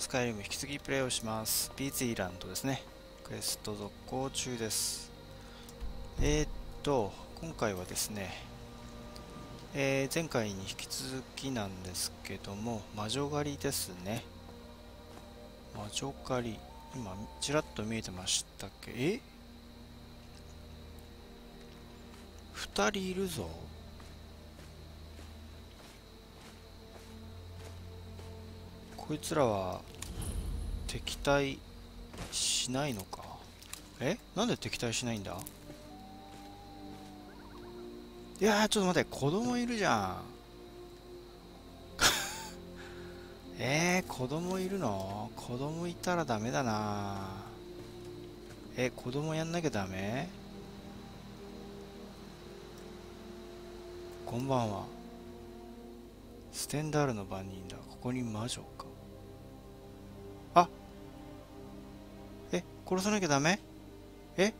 スカイリム引き継ぎプレイをします。ピーツイランドですね。クエスト続行中です。えー、っと今回はですねえー、前回に引き続きなんですけども魔女狩りですね。魔女狩り。今ちらっと見えてましたっけ？え？2人いるぞ。こいつらは敵対しないのか？え？なんで敵対しないんだ？いやちょっと待って子供いるじゃん。えー、子供いるの？子供いたらダメだな。え子供やんなきゃダメ？こんばんは。ステンダールの番人だ。ここに魔女か。殺さなきゃダメ？え？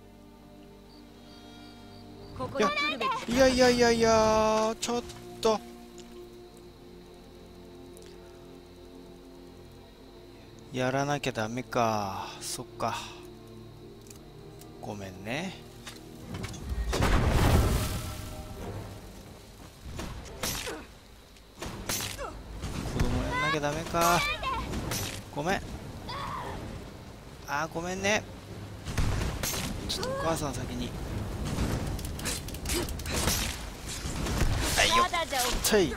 いやいやいやいやちょっと。やらなきゃダメか。そっか。ごめんね。子供やんなきゃダメか。ごめんあーごめんね。ちょっとお母さん先に。はいよ。っちゃい。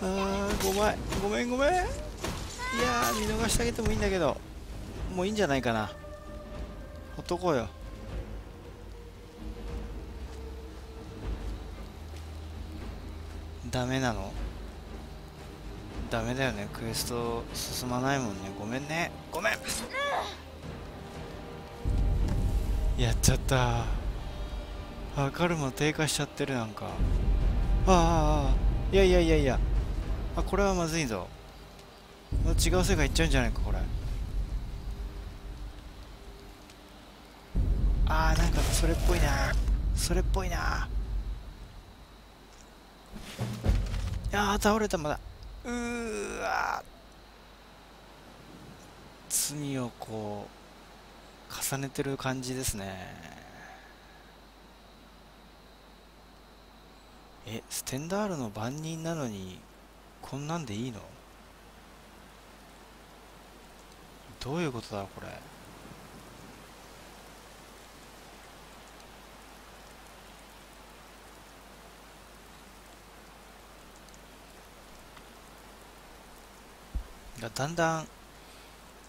あーごめんごめんごめん。いやー見逃してあげてもいいんだけど。もういいんじゃないかな。ほっとこうよ。ダメなの？ダメだよね。クエスト進まないもんね。ごめんね。ごめん。やっちゃった。あカルマ低下しちゃってるなんか。ああいやいやいやいや。あこれはまずいぞ。違う世界行っちゃうんじゃないかこれ。あーなんかそれっぽいな。それっぽいな。いや倒れたまだ。うわ罪をこう重ねてる感じですね。えステンダールの番人なのにこんなんでいいの？どういうことだろうこれ。がだんだん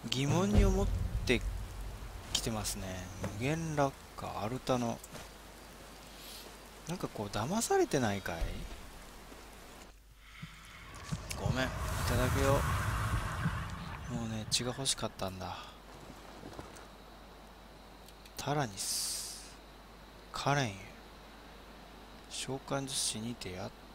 疑問に思ってきてますね。無限落下アルタの。なんかこう騙されてないかい？ごめん。いただくよ。もうね血が欲しかったんだ。タラニス。カレン。へ召喚術師に出会った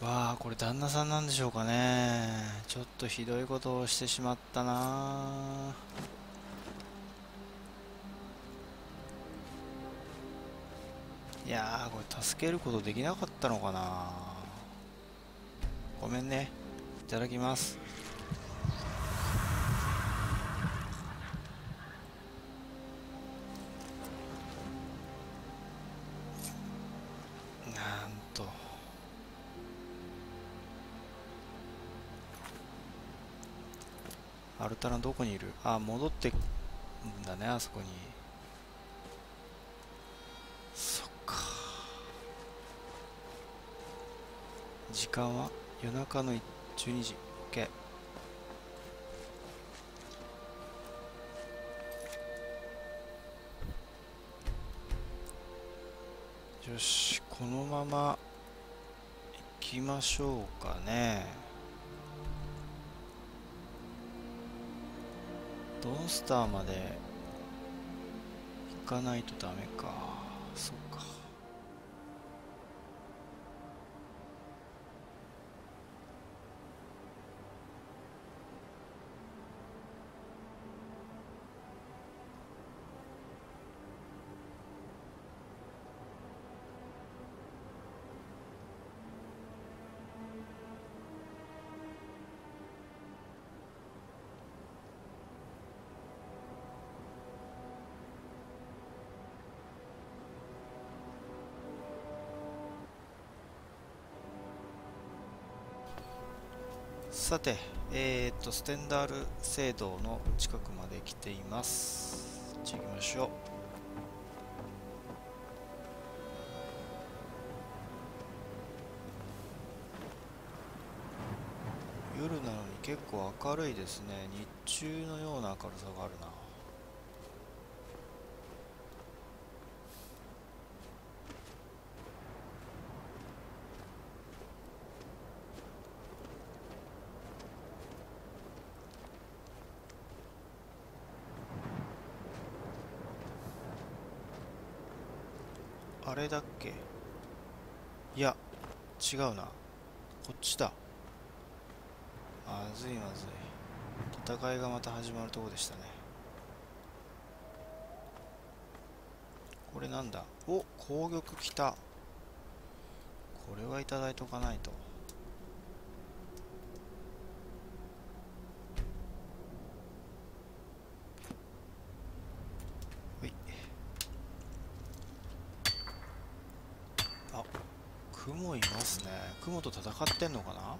わあこれ旦那さんなんでしょうかね。ちょっとひどいことをしてしまったな。いやーこれ助けることできなかったのかな。ごめんね。いただきます。タナどこにいる？あ戻ってんだねあそこに。そっか。時間は？夜中の12時。OK よしこのまま行きましょうかね。ドンスターまで行かないとダメか。そっか。さてえー、っとステンダール聖堂の近くまで来ています。行きましょう。夜なのに結構明るいですね。日中のような明るさがあるな。あれだっけ？いや違うな。こっちだ。まずいまずい。戦いがまた始まるとこでしたね。これなんだ？お攻撃来た。これはいただいとかないとあ雲いますね。雲と戦ってんのかな？こ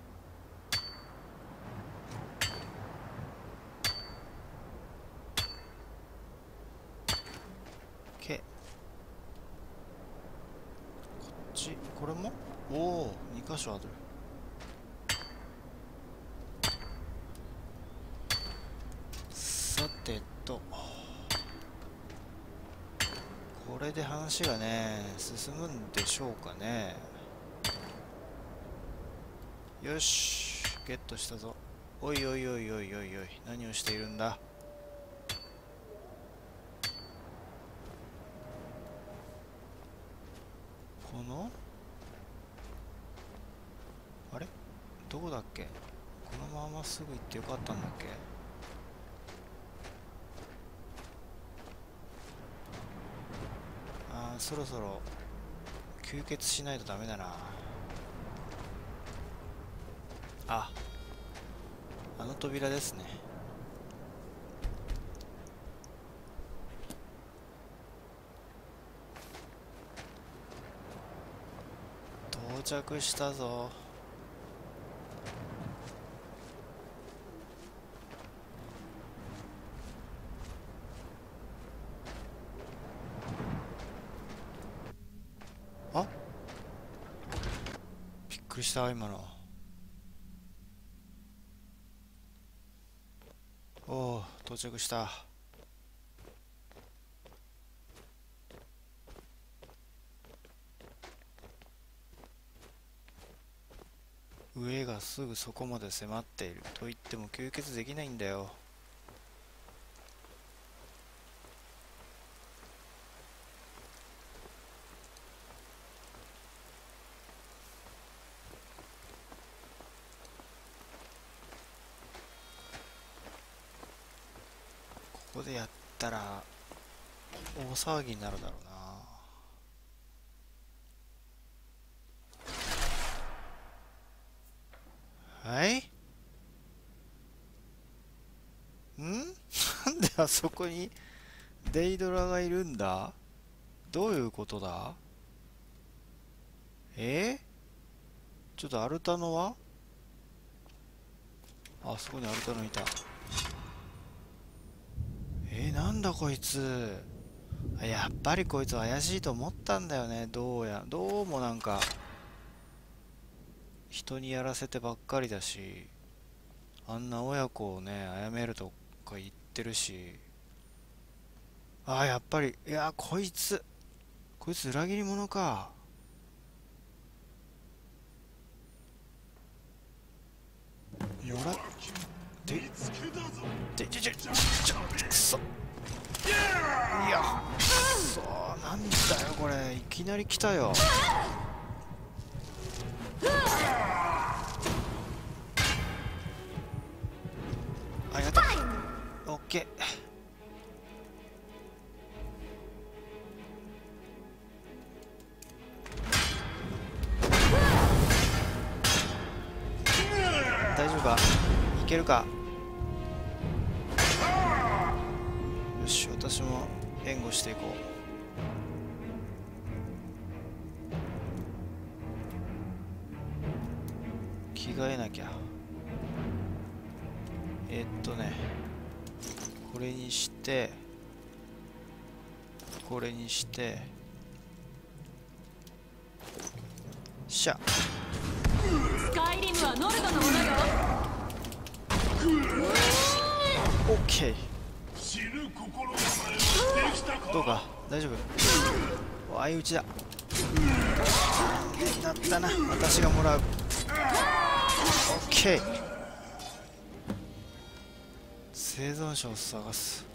っち？これも？おお2箇所ある。さてと。これで話がね進むんでしょうかね。よしゲットしたぞ。おいおいおいおいおいおい。何をしているんだ？この？あれ？どこだっけ？このまますぐ行ってよかったんだっけ？あーそろそろ吸血しないとダメだな。ああの扉ですね。到着したぞ。あ？びっくりした今の。おお到着した。上がすぐそこまで迫っている。と言っても吸血できないんだよここでやったら大騒ぎになるだろうな。はい？ん？なんであそこにデイドラがいるんだ？どういうことだ？え？ー、ちょっとアルタノは？あそこにアルタノいた。えー、なんだこいつ？やっぱりこいつ怪しいと思ったんだよね。どうやどうもなんか人にやらせてばっかりだしあんな親子をね殺めるとか言ってるし。ああやっぱりいやこいつこいつ裏切り者か。よらででちょちょちょくそいやくそなんだよこれ。いきなり来たよ。ありがとうオッケー。大丈夫か？いけるか？し私も援護していこう。着替えなきゃ。えー、っとねこれにしてこれにしてしゃスカイリムはノルドのものよ。オッケーどうか？大丈夫？お相打ちだ。残念だったな。私がもらう。オッケー。生存者を探す。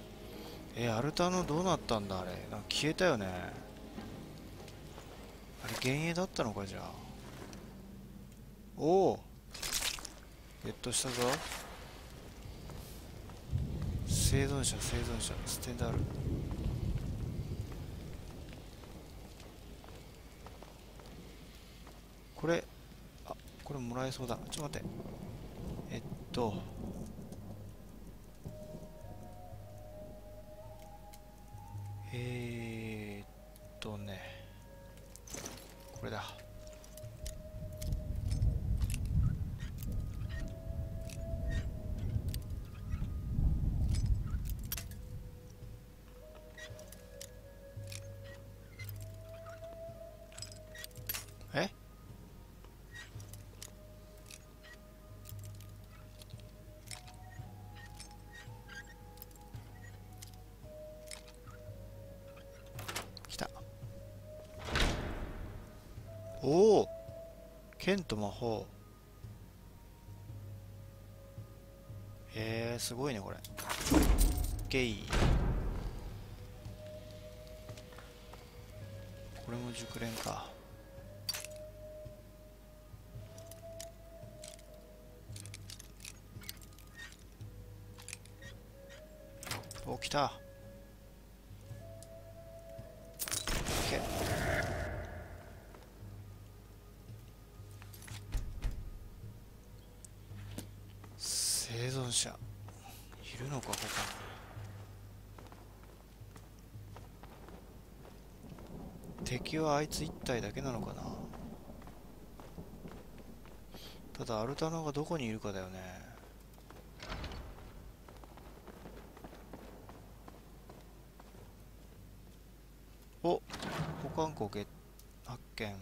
えアルタノどうなったんだ？あれ。なんか消えたよね。あれ幻影だったのかじゃあ。おお。ゲットしたぞ。生存者生存者。ステンダールこれあこれもらえそうだ。ちょっと待って。えっと。えー、っとね。これだ。剣と魔法。へえすごいねこれ。ゲイ。これも熟練か。お来た。敵はあいつ一体だけなのかな？ただアルタノがどこにいるかだよね。お保管庫ゲ発見。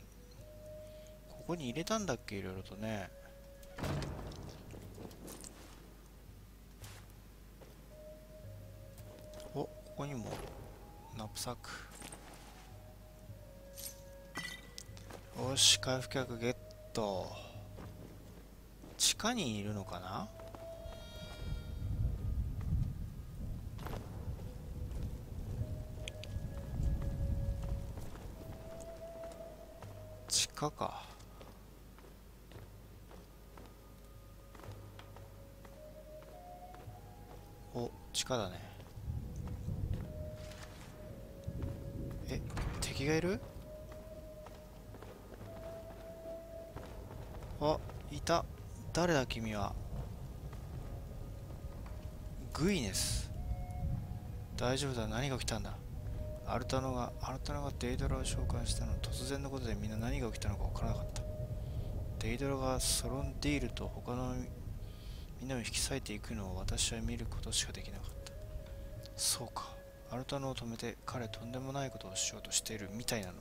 ここに入れたんだっけ？いろいろとね。おここにも。ナップサック。よし回復薬ゲット。地下にいるのかな？地下か。お地下だね。え敵がいる？た。誰だ君は。グイネス。大丈夫だ。何が起きたんだ。アルタノがアルタノがデイドラを召喚したの。突然のことでみんな何が起きたのか分からなかった。デイドラがソロンディールと他のみんなを引き裂いていくのを私は見ることしかできなかった。そうか。アルタノを止めて彼とんでもないことをしようとしているみたいなの。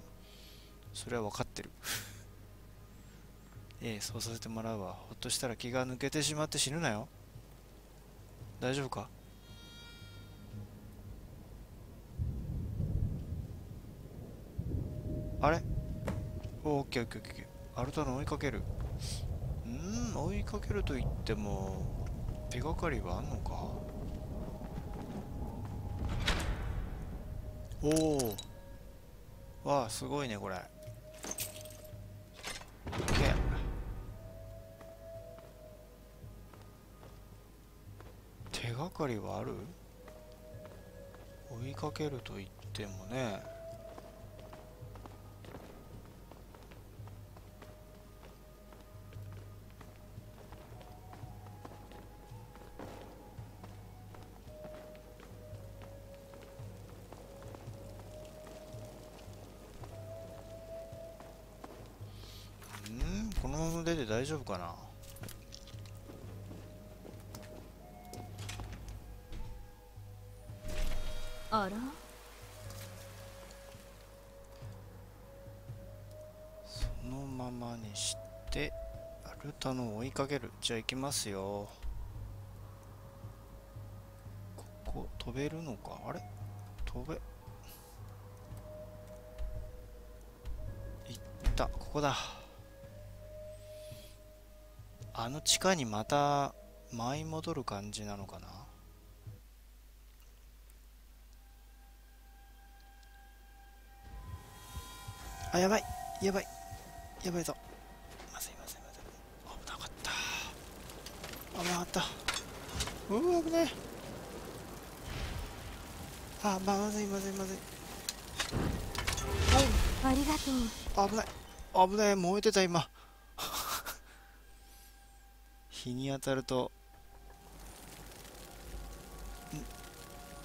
それは分かってる。ええそうさせてもらうわ。ほっとしたら気が抜けてしまって死ぬなよ。大丈夫か？あれ？おオッケーオッケーオッケーアルタノ追いかける。うん追いかけると言っても手がかりはあんのか？おおわあすごいねこれ。かりはある？追いかけると言ってもね。うん？このまま出て大丈夫かな？あら？そのままにしてアルタノを追いかける。じゃあ行きますよ。ここ飛べるのか？あれ？飛べ。行った。ここだ。あの地下にまた舞い戻る感じなのかな？あやばい。やばい。やばいぞ。まずいまずいまずい危なかった。危なかった。うわ危ねえあままずいまずいまずい。ありがとう危ない。危ない。燃えてた今。日に当たると。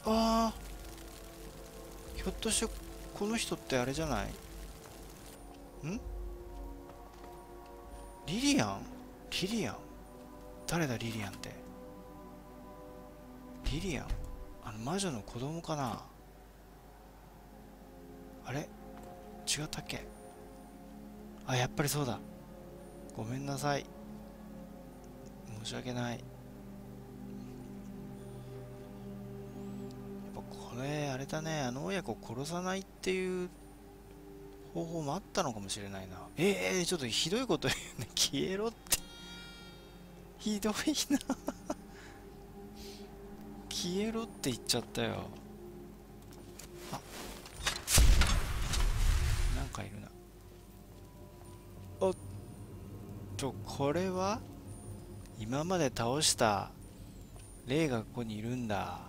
ああひょっとしてこの人ってあれじゃない？ん？リリアン？リリアン？誰だリリアンって？リリアン？あの魔女の子供かな？あれ？違ったっけ？あやっぱりそうだ。ごめんなさい。申し訳ない。やっぱこれあれだね。あの親子を殺さないっていう方法もあったのかもしれないな。ええー、ちょっとひどいこと言うね。消えろって。ひどいな。消えろって言っちゃったよ。あ。なんかいるな。おっとこれは？今まで倒した霊がここにいるんだ。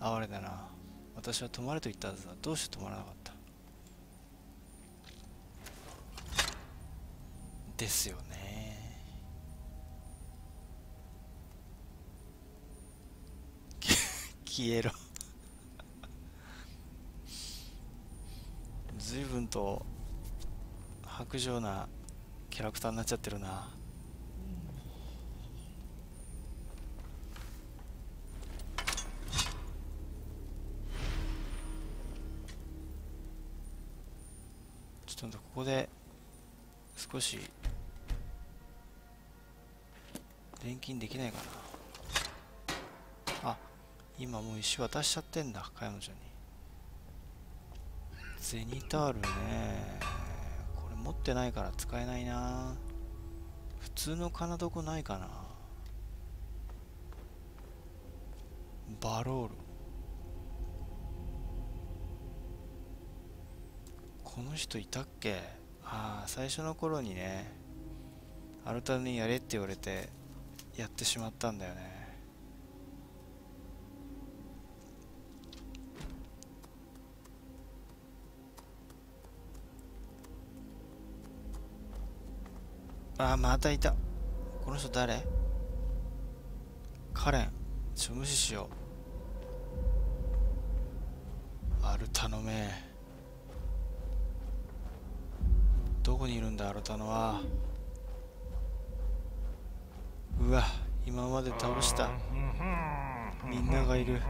哀れだな。私は止まれと言ったはずだ。どうして止まらなかった？ですよね。消えろ。随分と薄情なキャラクターになっちゃってるな。ちょっとここで少し錬金できないかな。あ今もう石渡しちゃってんだ彼女に。ゼニタールね。これ持ってないから使えないな。普通の金床ないかな。バロール。この人いたっけ？ああ最初の頃にねアルタにやれって言われてやってしまったんだよね。ああまたいた。この人誰？カレン。ちょ無視しよう。アルタの目どこにいるんだ？アルタノは。うわ今まで倒した。みんながいる。よ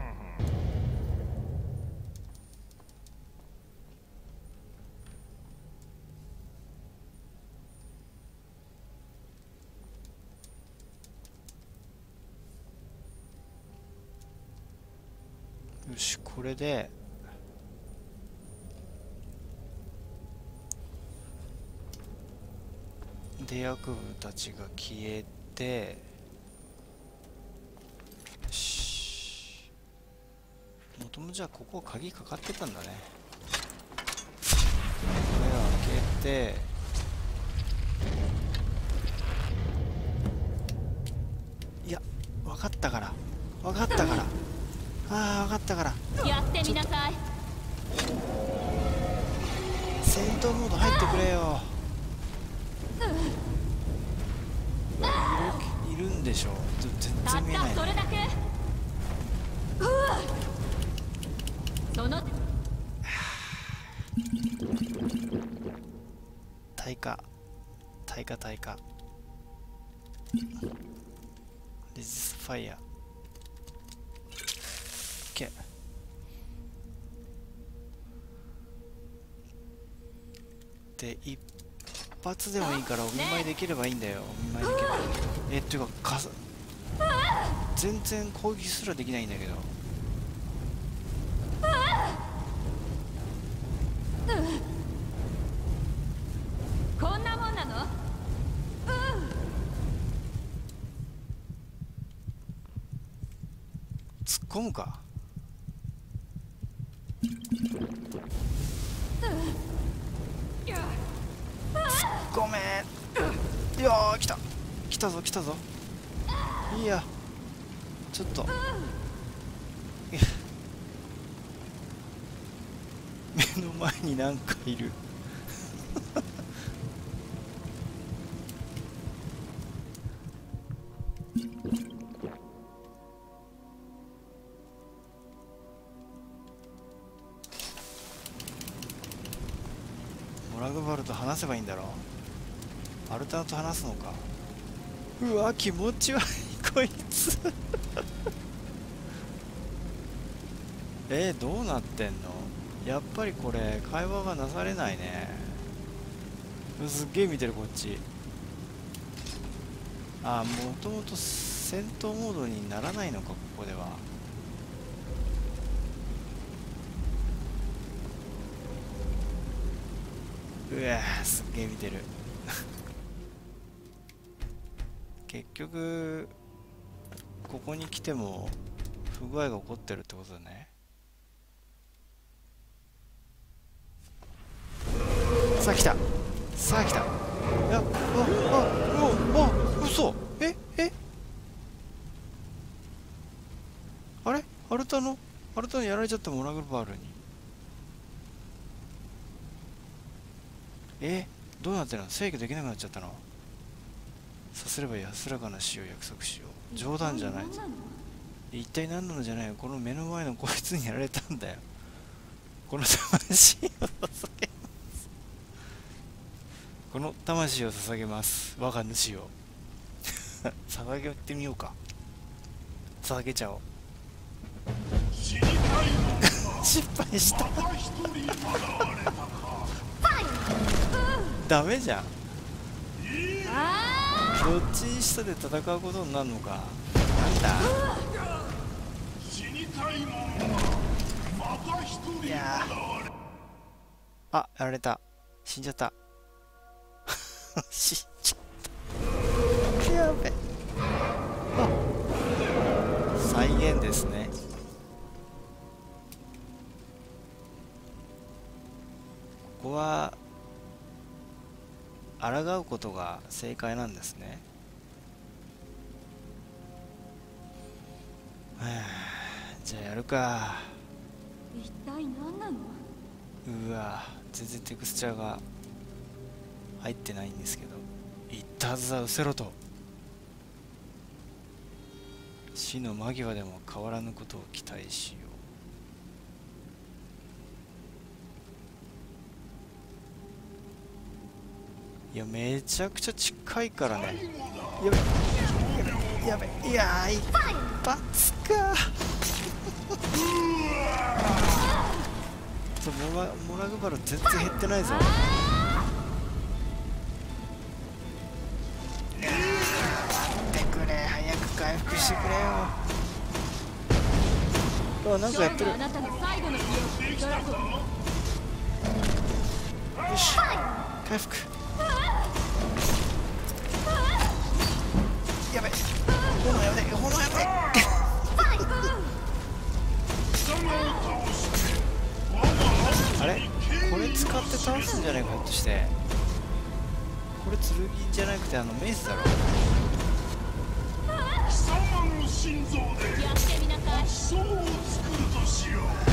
しこれで。出役部たちが消えて。ともじゃあここ鍵かかってたんだね。これを開けて。いや分かったから。分かったから。ああ分かったから。やってみなさい。戦闘モード入ってくれよ。いるんでしょ。全然見えないた下耐火耐火。Resist fire. OK で一発でもいいからお見舞いできればいいんだよ。お見舞いできれば。えっていうかか全然攻撃すらできないんだけど。込むか。ごめん。いやー来た。来たぞ来たぞ。いや。ちょっと。目の前になんかいる。話せばいいんだろう。アルタナと話すのか。うわ気持ち悪いこいつ。えー、どうなってんの？やっぱりこれ会話がなされないね。すっげえ見てるこっち。あもともと戦闘モードにならないのかここでは。うわすっげえ見てる。結局ここに来ても不具合が起こってるってことだね。さあ来た。さあ来た。いやああああ嘘。ええ？あれ？アルタの？アルタのやられちゃったモラグルバールに。えどうなってるの制御できなくなっちゃったの？さすれば安らかな死を約束しよう。冗談じゃない。一体何なのじゃないよ。この目の前のこいつにやられたんだよ。この魂を捧げます。この魂を捧げます。我が主を。捧げてみようか。捧げちゃおう。失敗したダメじゃん。あどっち下で戦うことになるのか。なんだ。いやあやられた。死んじゃった。死んじゃった。やべ。あ。再現ですね。ここは抗うことが正解なんですねじゃあやるか一体何なのうわ全然テクスチャーが入ってないんですけど言ったはずだ失せろと死の間際でも変わらぬことを期待しよういやめちゃくちゃ近いからね。やべやべやべいやー一発かそうモラモラグバル全然減ってないぞ待ってくれ早く回復してくれよあなんかやってるよし回復炎やめて炎やめてあれ？これ使って倒すんじゃないかひょっとして。これ剣じゃなくてあのメイスだろ。貴様の心臓で。やってみなさい。そうを作るとしよう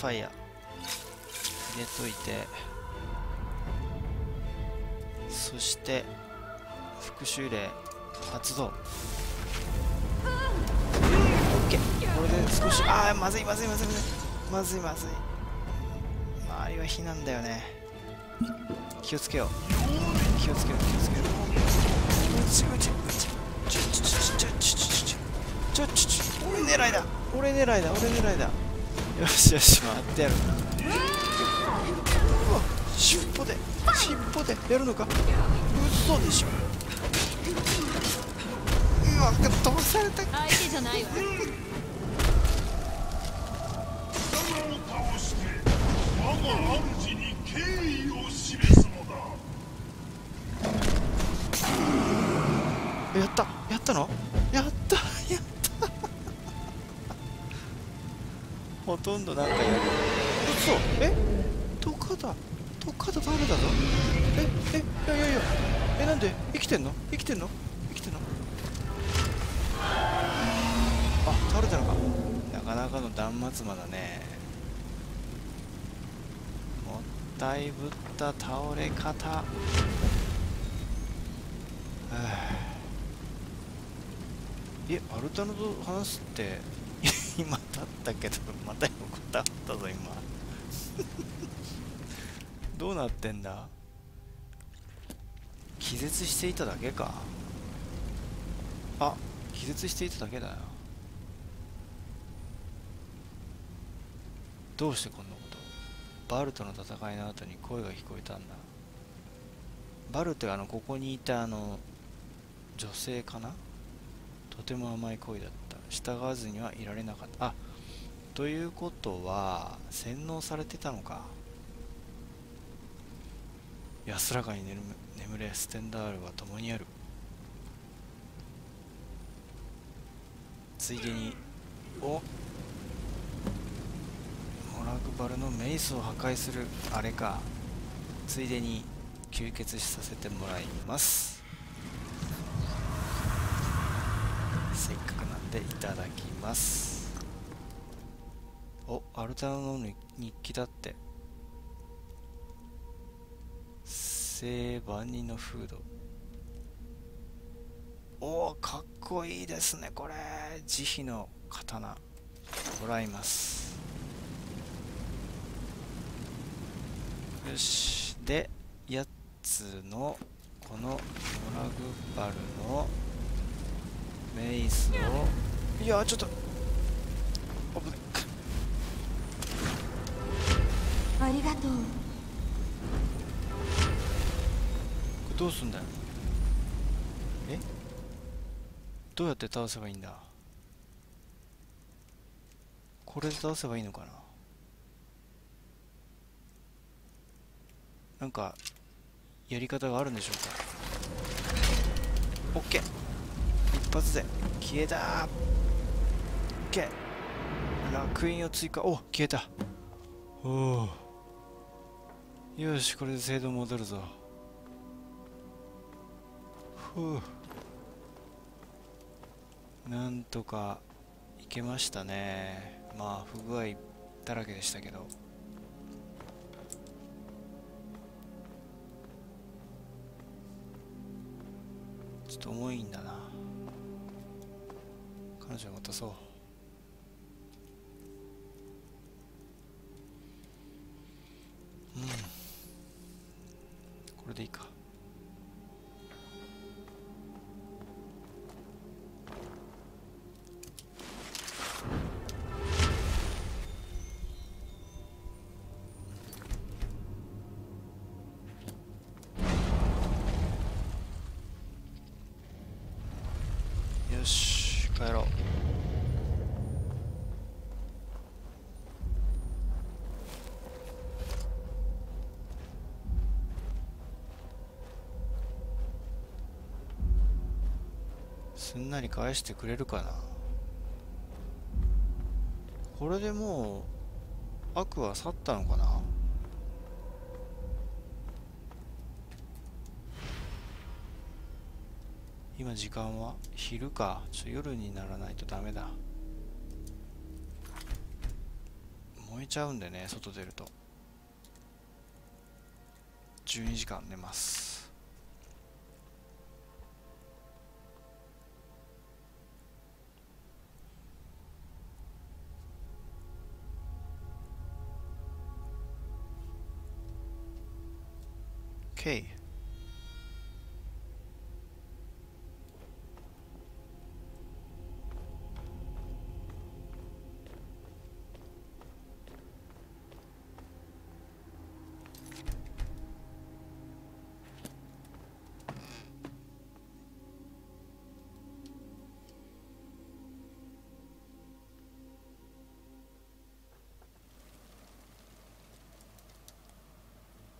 ファイヤー入れといて。そして復讐霊発動。OK これで少しああまずいまずいまずいまずい。まずいまずい。周りは火なんだよね。気をつけよう。気をつけよう気をつけよう。うちうちうち。ちょちょちょちょちょちょちょちょちょ俺狙いだ俺狙いだ俺狙いだよしよし待ってやる。うわ尻尾で尻尾でやるのか？嘘でしょ。うわ飛ばされた。相手じゃないわやった。やったの？ほとんどなんかやる。嘘。え？トカだ。トカだ倒れたぞ。え？え？いやいやいや。えなんで？生きてんの？生きてんの？生きてんの？あ倒れたのか。なかなかの断末魔だね。もったいぶった倒れ方。はあえアルタノと話すって今だったけどまた横たわったぞ今。どうなってんだ？気絶していただけか。あ気絶していただけだよ。どうしてこんなこと？バルとの戦いの後に声が聞こえたんだ。バルってあのここにいたあの女性かな？とても甘い声だった。従わずにはいられなかった。あということは洗脳されてたのか。安らかに眠眠れステンダールは共にある。ついでにおモラグバルのメイスを破壊するあれかついでに吸血死させてもらいますせっかくなんでいただきます。おアルタノの日記だって。聖万人のフード。おおかっこいいですねこれ。慈悲の刀。もらいます。よし。でやつのこのモラグバルのメイスをいやちょっと。危ない。ありがとう。これどうすんだよ。え？どうやって倒せばいいんだ？これで倒せばいいのかな？なんかやり方があるんでしょうか？OK 発で消えた。OK 楽印を追加。お消えた。おおよしこれで精度戻るぞ。ふう。なんとかいけましたね。まあ不具合だらけでしたけど。ちょっと重いんだな。彼女を渡そう。うん。これでいいか。すんなり返してくれるかな。これでもう悪は去ったのかな。今時間は昼か。ちょ夜にならないとダメだ。燃えちゃうんでね外出ると。12時間寝ます。オッケー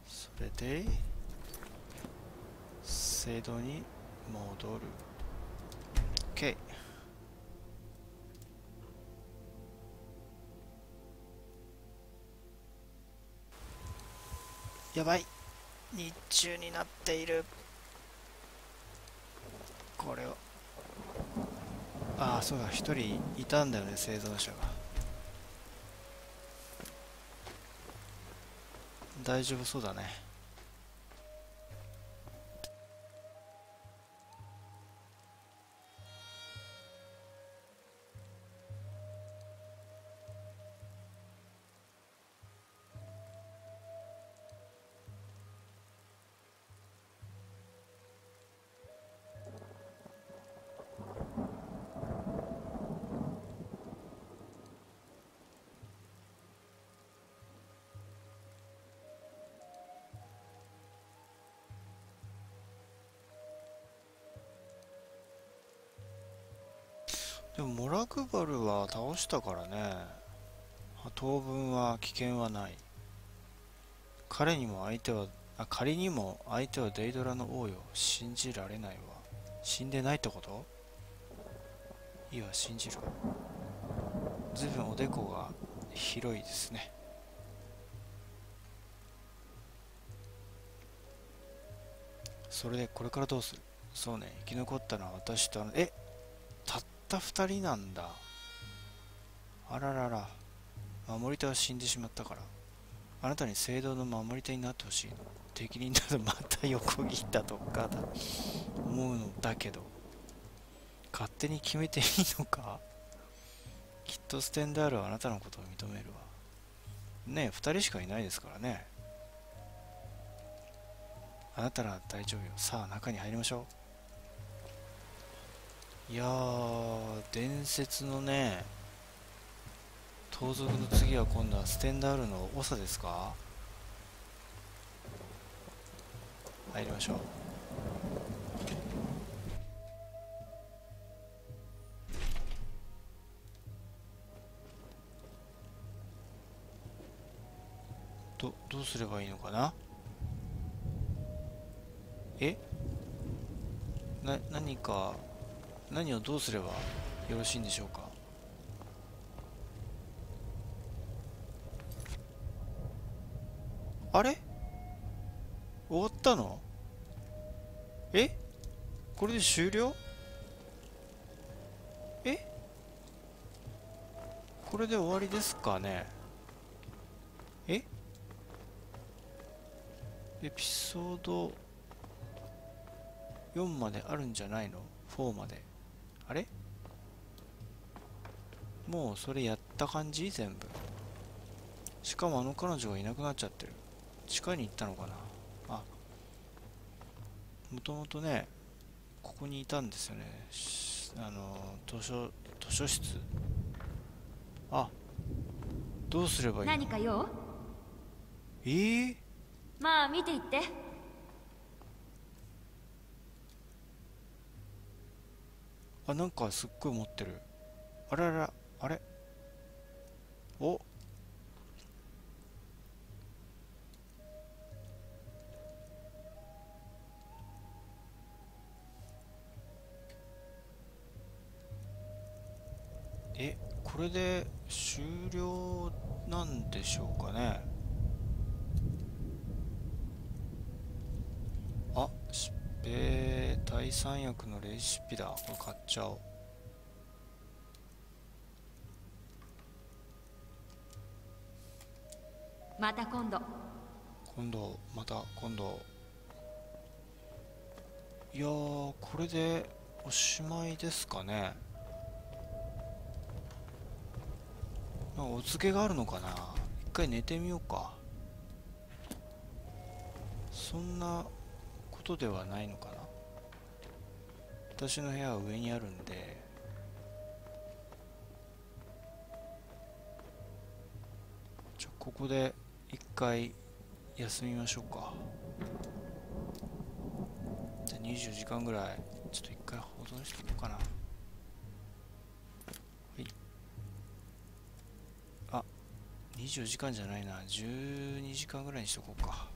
それで？制度に戻る。OK やばい。日中になっている。これを。ああそうだ。一人いたんだよね生存者が。大丈夫そうだね。クバルは倒したからね。当分は危険はない。彼にも相手はあ仮にも相手はデイドラの王よ。信じられないわ。死んでないってこと？いいわ信じるずいぶんおでこが広いですね。それでこれからどうする？そうね生き残ったのは私とあのえ？った2人なんだ。あららら。守り手は死んでしまったから。あなたに聖堂の守り手になってほしいの。適任だとまた横切ったとかだ。思うのだけど。勝手に決めていいのか。きっとステンダールはあなたのことを認めるわ。ねえ2人しかいないですからね。あなたなら大丈夫よ。さあ中に入りましょう。いやー伝説のね盗賊の次は今度はステンダールの長ですか？入りましょう。どどうすればいいのかな？え？な何か何をどうすればよろしいんでしょうか？あれ？終わったの？え？これで終了？え？これで終わりですかね？え？エピソード4まであるんじゃないの ?4 まで。あれ？もうそれやった感じ？全部。しかもあの彼女がいなくなっちゃってる。地下に行ったのかな？あ。もともとねここにいたんですよね。あの図書図書室。あ。どうすればいいの？何か用？えー、まあ見ていってあなんかすっごい持ってる。あららあれ？お？えこれで終了なんでしょうかね？あしべー第三役のレシピだ。これ買っちゃおう。また今度。今度また今度。いやーこれでおしまいですかね。お告げがあるのかな。一回寝てみようか。そんなことではないのかな私の部屋は上にあるんでじゃあここで一回休みましょうか。じゃあ20時間ぐらいちょっと一回保存しとこうかな。はい。あ24時間じゃないな。12時間ぐらいにしとこうか。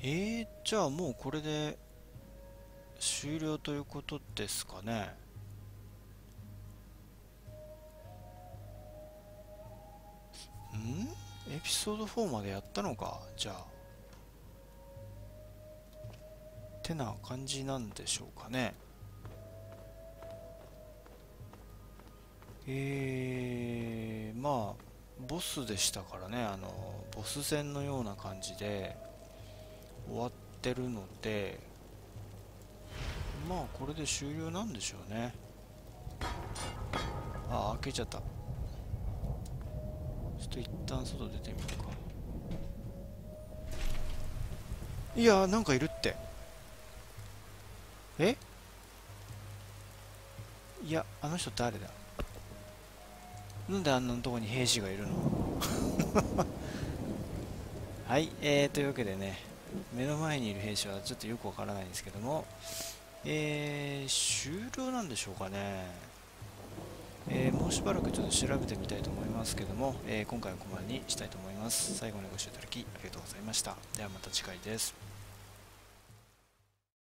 えー、じゃあもうこれで終了ということですかね。ん？エピソード4までやったのか？じゃあてな感じなんでしょうかね。えー、まあボスでしたからね。あのボス戦のような感じで。終わってるのでまあこれで終了なんでしょうね。ああ開けちゃった。ちょっと一旦外出てみようか。いやーなんかいるって。え？いやあの人誰だ？なんであんなとこに兵士がいるの？はい、えー、というわけでね。目の前にいる兵士はちょっとよくわからないんですけども。えー、終了なんでしょうかね。えー、もうしばらくちょっと調べてみたいと思いますけども、えー、今回はここまでにしたいと思います。最後までご視聴いただきありがとうございました。ではまた次回です。